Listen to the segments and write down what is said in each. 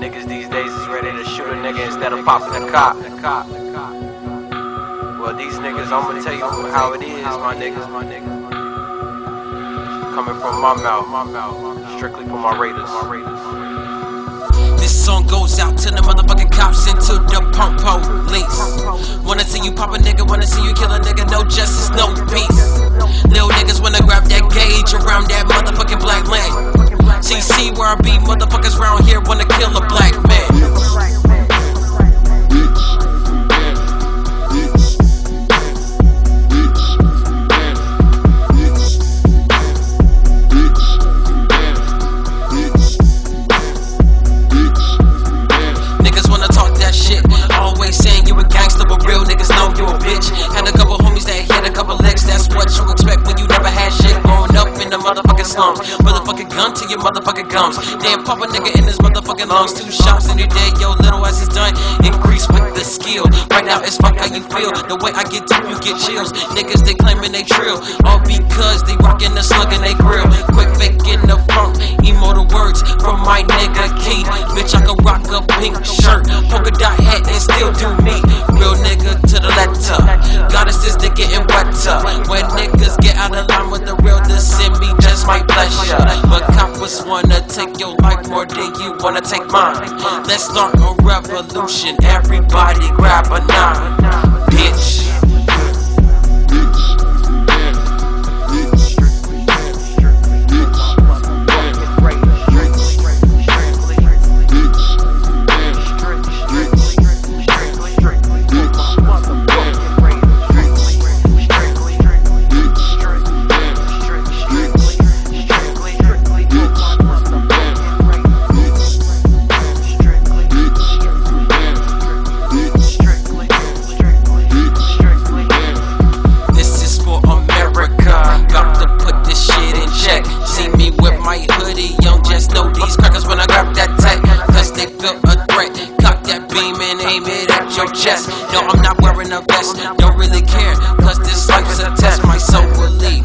Niggas these days is ready to shoot a nigga instead of popping a cop. Well, these niggas, I'ma tell you how it is, my niggas, my niggas. Coming from my mouth, strictly for my raiders, my raiders. This song goes out to the motherfucking cops and to the punk police. Slums. Motherfucking gun to your motherfucking gums. Damn, pop a nigga in his motherfucking lungs. Two shots in your day, yo, little as it's done. Increase with the skill. Right now it's fuck how you feel. The way I get deep, you get chills. Niggas they claiming they trill. All because they rockin' the slug in they grill. Quick faking the funk. Immortal words from my nigga Key. Bitch, I can rock a pink shirt, polka dot hat, and still do But wanna take your life more than you wanna take mine. Let's start a revolution. Everybody grab a nine, chest. No, I'm not wearing a vest. Don't really care. Cause this life's a test. My soul will leave.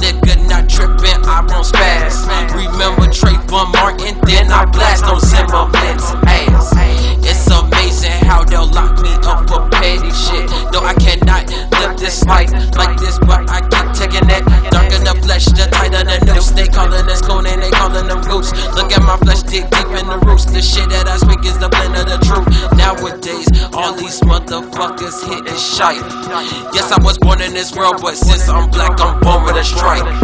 Nigga not tripping, I won't spaz. Remember Trayvon Martin, then I blast on Zimmerman's ass. It's amazing how they'll lock me up for petty shit. No, I cannot live this life like this, but I keep taking it. Darker the flesh, the tighter the noose. They calling us cone and they calling them roots. Look at my flesh, dig deep in the roots. The shit that I speak is the all these motherfuckers hit is shite. Yes, I was born in this world, but since I'm black, I'm born with a stripe.